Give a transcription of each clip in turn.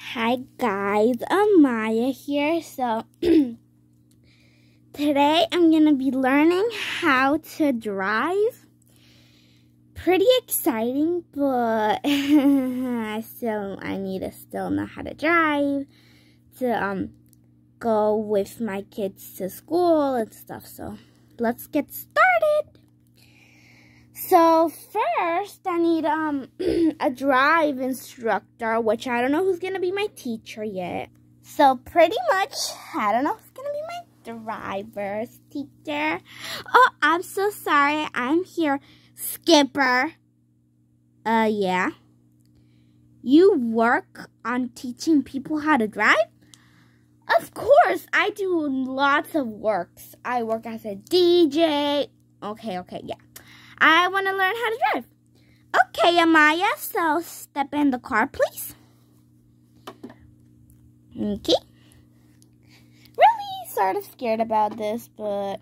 Hi guys, Amaya here. So today I'm gonna be learning how to drive. Pretty exciting, but I still I need to still know how to drive to um go with my kids to school and stuff. So let's get started. So first, I need um a drive instructor, which I don't know who's gonna be my teacher yet. So pretty much, I don't know who's gonna be my driver's teacher. Oh, I'm so sorry. I'm here, Skipper. Uh, yeah. You work on teaching people how to drive? Of course, I do lots of works. I work as a DJ. Okay, okay, yeah. I want to learn how to drive. Okay, Amaya, so step in the car, please. Okay. Really sort of scared about this, but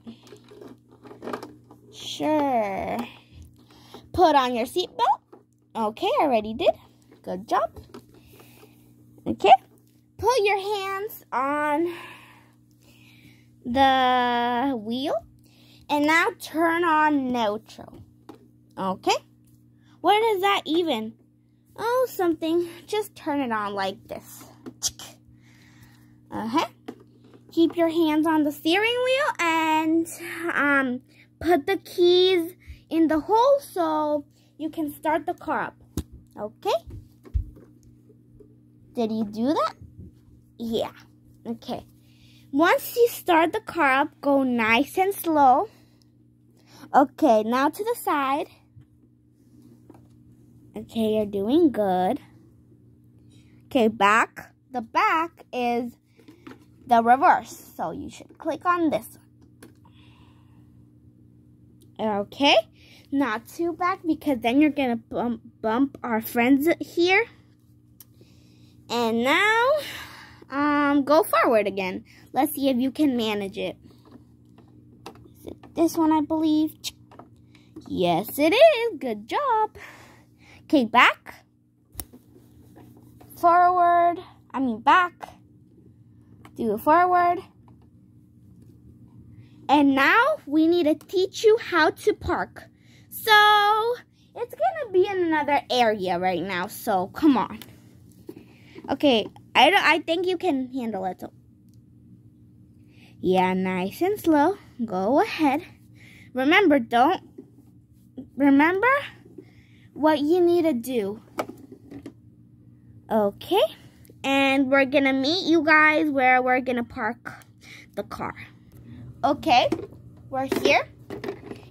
sure. Put on your seatbelt. Okay, I already did. Good job. Okay. Put your hands on the wheel. And now turn on neutral. Okay. What is that even? Oh, something. Just turn it on like this. Uh-huh. Keep your hands on the steering wheel and um, put the keys in the hole so you can start the car up. Okay? Did you do that? Yeah. Okay. Once you start the car up, go nice and slow. Okay, now to the side. Okay, you're doing good. Okay, back. The back is the reverse. So you should click on this one. Okay, not too back because then you're going to bump, bump our friends here. And now, um, go forward again. Let's see if you can manage it. Is it this one, I believe? Yes, it is. Good job. Okay, back. Forward. I mean, back. Do it forward. And now we need to teach you how to park. So, it's to be in another area right now. So, come on. Okay, I, don't, I think you can handle it. So. Yeah, nice and slow. Go ahead. Remember, don't remember what you need to do. Okay. And we're going to meet you guys where we're going to park the car. Okay. We're here.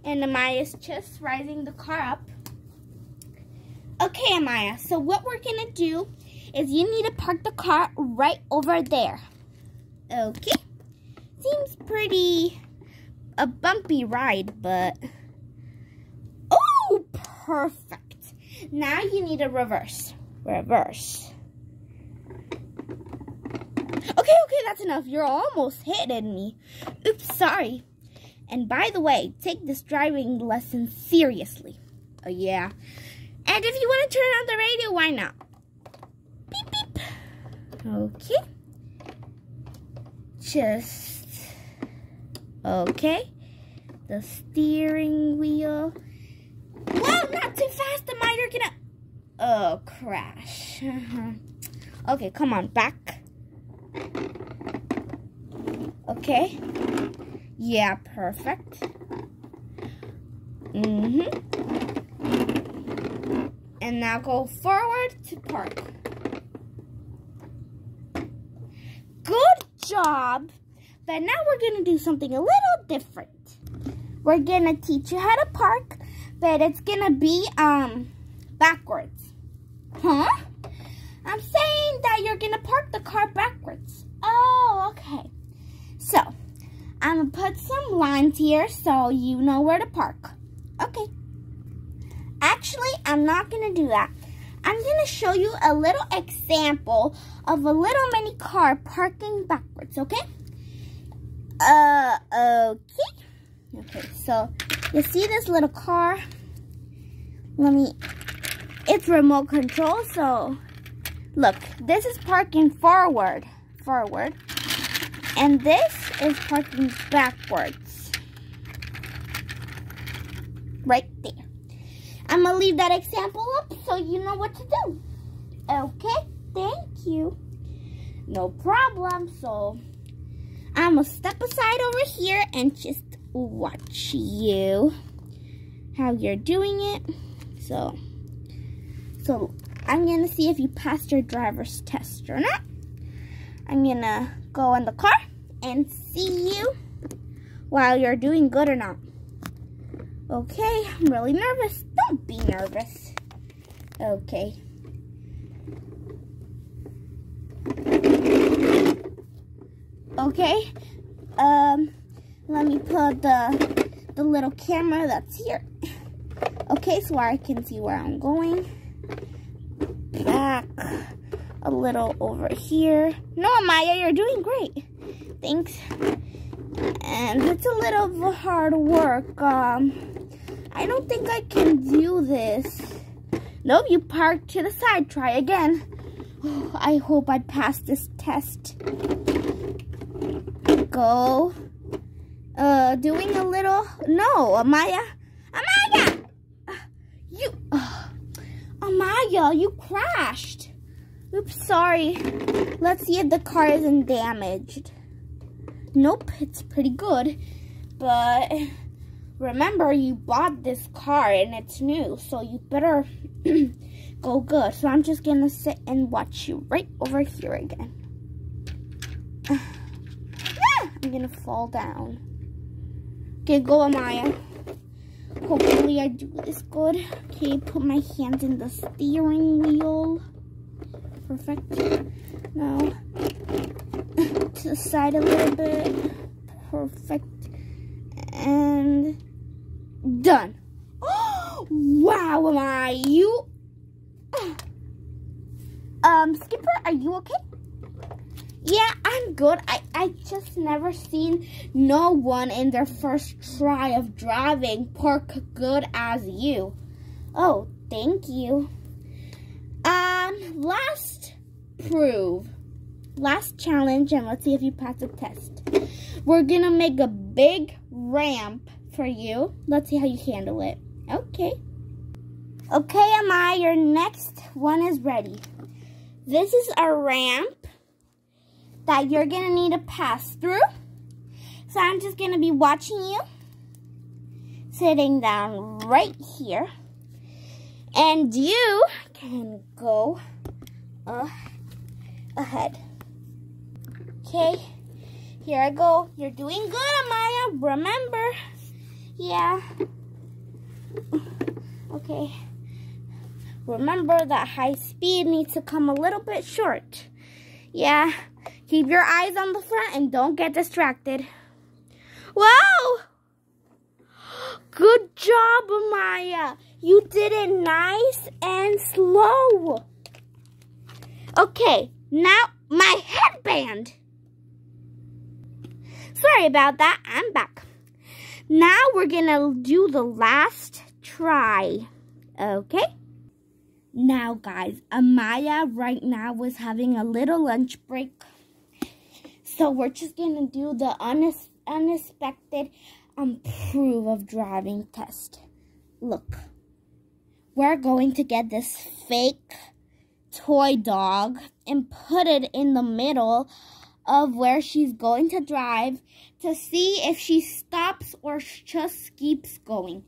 And Amaya's just rising the car up. Okay, Amaya. So what we're going to do is you need to park the car right over there. Okay. Seems pretty a bumpy ride, but Oh, Perfect. Now you need a reverse. Reverse. Okay, okay, that's enough. You're almost hitting me. Oops, sorry. And by the way, take this driving lesson seriously. Oh, yeah. And if you want to turn on the radio, why not? Beep, beep. Okay. Just... Okay. The steering wheel not too fast. The miter gonna... Oh, crash. okay, come on, back. Okay. Yeah, perfect. Mm-hmm. And now go forward to park. Good job. But now we're going to do something a little different. We're going to teach you how to park it's gonna be um backwards. Huh? I'm saying that you're gonna park the car backwards. Oh, okay. So, I'm gonna put some lines here so you know where to park. Okay. Actually, I'm not gonna do that. I'm gonna show you a little example of a little mini car parking backwards, okay? Uh, okay. Okay, so you see this little car? Let me, it's remote control, so Look, this is parking forward, forward. And this is parking backwards. Right there. I'm to leave that example up so you know what to do. Okay, thank you. No problem. So, I'm to step aside over here and just watch you. How you're doing it. So, so I'm to see if you passed your driver's test or not. I'm to go in the car and see you while you're doing good or not. Okay, I'm really nervous. Don't be nervous. Okay. Okay, um, let me put the, the little camera that's here. Okay, so I can see where I'm going back a little over here. No, Maya, you're doing great. Thanks. And it's a little hard work. Um, I don't think I can do this. Nope, you parked to the side. Try again. Oh, I hope I pass this test. Go. Uh, doing a little... No, Amaya. Amaya! You... Uh, Amaya, you crashed. Oops, sorry. Let's see if the car isn't damaged. Nope, it's pretty good. But remember, you bought this car and it's new, so you better go good. So I'm just gonna sit and watch you right over here again. I'm gonna fall down. Okay, go Amaya. Hopefully I do this good. Okay, put my hands in the steering wheel. Perfect. Now, to the side a little bit. Perfect. And done. Wow, Amaya? You... Um, Skipper, are you okay? Yeah, I'm good. I, I just never seen no one in their first try of driving park good as you. Oh, thank you. Um, last prove. Last challenge, and let's see if you pass the test. We're gonna make a big ramp for you. Let's see how you handle it. Okay. Okay, Amaya, your next one is ready. This is a ramp that you're going to need to pass through. So I'm just going to be watching you. Sitting down right here. And you can go uh, ahead. Okay, here I go. You're doing good, Amaya. Remember. Yeah. Okay. Remember that high speed needs to come a little bit short. Yeah. Keep your eyes on the front and don't get distracted. Wow! Good job, Amaya. You did it nice and slow. Okay, now my headband. Sorry about that. I'm back. Now we're to do the last try. Okay? Now, guys, Amaya right now was having a little lunch break so we're just to do the unex unexpected um, improve of driving test. Look, we're going to get this fake toy dog and put it in the middle of where she's going to drive to see if she stops or just keeps going.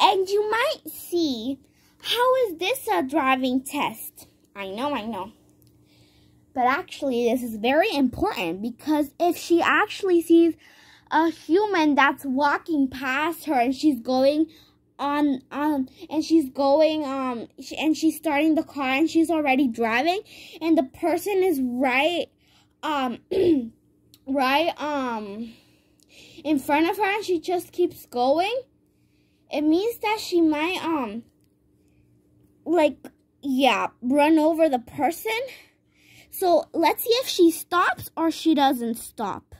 And you might see, how is this a driving test? I know, I know. But actually, this is very important because if she actually sees a human that's walking past her and she's going on um and she's going um she, and she's starting the car and she's already driving and the person is right um right um in front of her and she just keeps going it means that she might um like yeah run over the person so let's see if she stops or she doesn't stop.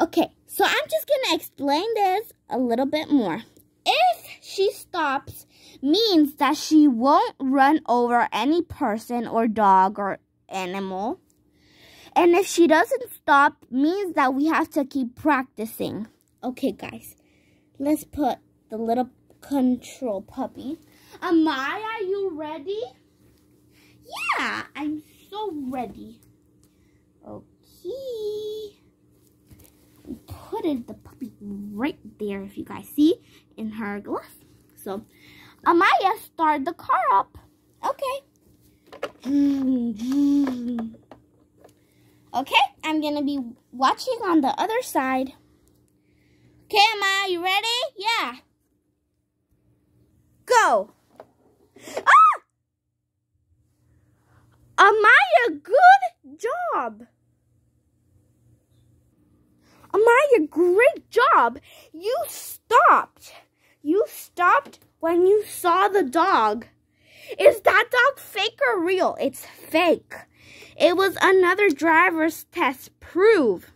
Okay, so I'm just going to explain this a little bit more. If she stops means that she won't run over any person or dog or animal. And if she doesn't stop, means that we have to keep practicing. Okay, guys, let's put the little control puppy. Amaya, are you ready? Yeah, I'm so ready. Okay. We put it, the puppy right there, if you guys see, in her glove. So, Amaya, start the car up. Okay. Okay, I'm going to be watching on the other side. Okay, Amaya, you ready? Yeah. Go. Amaya, good job. Amaya, great job. You stopped. You stopped when you saw the dog. Is that dog fake or real? It's fake. It was another driver's test proof.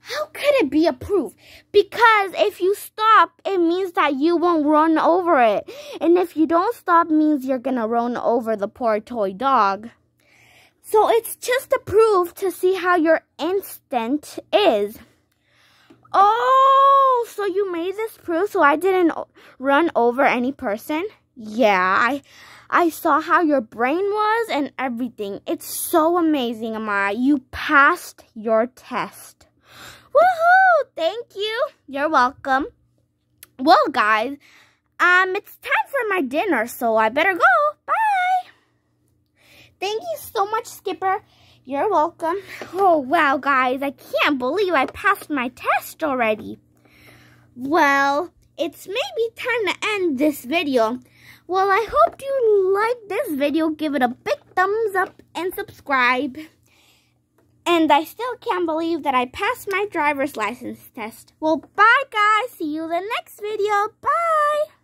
How could it be a proof? Because if you stop, it means that you won't run over it. And if you don't stop, means you're going to run over the poor toy dog. So it's just a proof to see how your instinct is. Oh, so you made this proof so I didn't run over any person? Yeah, I I saw how your brain was and everything. It's so amazing, Amaya. You passed your test. Woohoo! Thank you. You're welcome. Well, guys, um, it's time for my dinner, so I better go. Bye. Thank you so much, Skipper. You're welcome. Oh, wow, guys. I can't believe I passed my test already. Well, it's maybe time to end this video. Well, I hope you like this video. Give it a big thumbs up and subscribe. And I still can't believe that I passed my driver's license test. Well, bye, guys. See you in the next video. Bye.